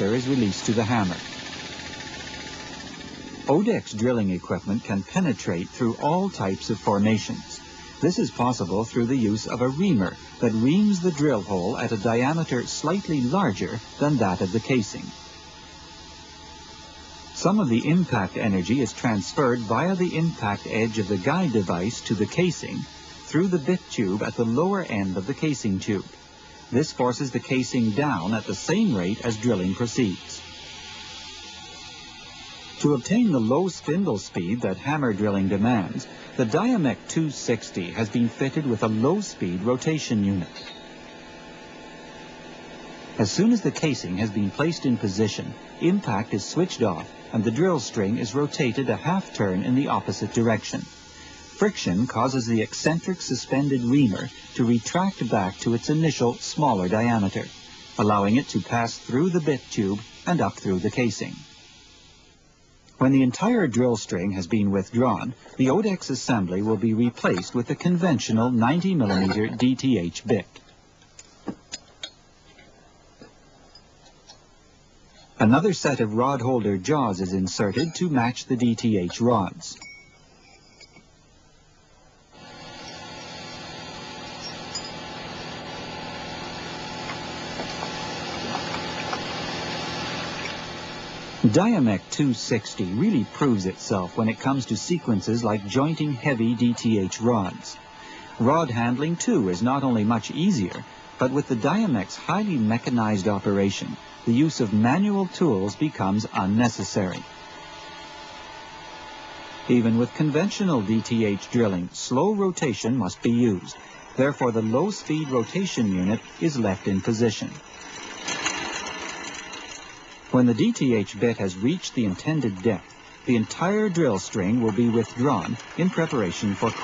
is released to the hammer. Odex drilling equipment can penetrate through all types of formations. This is possible through the use of a reamer that reams the drill hole at a diameter slightly larger than that of the casing. Some of the impact energy is transferred via the impact edge of the guide device to the casing through the bit tube at the lower end of the casing tube. This forces the casing down at the same rate as drilling proceeds. To obtain the low spindle speed that hammer drilling demands, the Diamec 260 has been fitted with a low-speed rotation unit. As soon as the casing has been placed in position, impact is switched off and the drill string is rotated a half turn in the opposite direction. Friction causes the eccentric suspended reamer to retract back to its initial smaller diameter, allowing it to pass through the bit tube and up through the casing. When the entire drill string has been withdrawn, the Odex assembly will be replaced with a conventional 90mm DTH bit. Another set of rod holder jaws is inserted to match the DTH rods. Diamec 260 really proves itself when it comes to sequences like jointing heavy DTH rods. Rod handling, too, is not only much easier, but with the Diamec's highly mechanized operation, the use of manual tools becomes unnecessary. Even with conventional DTH drilling, slow rotation must be used. Therefore, the low-speed rotation unit is left in position. When the DTH bit has reached the intended depth, the entire drill string will be withdrawn in preparation for